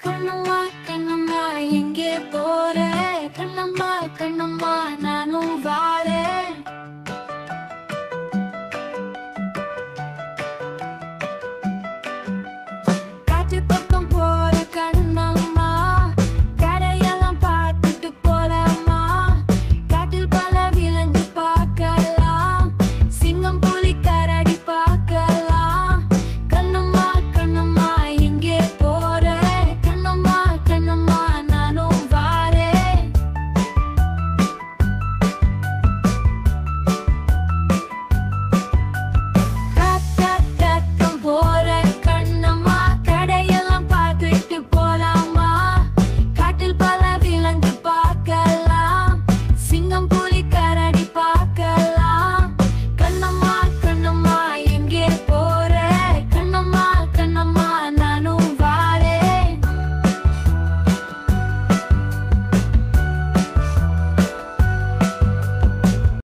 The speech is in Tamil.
கண்ணம்மா கண்ணம்மா எங்கே போற கண்ணம்மா ficar.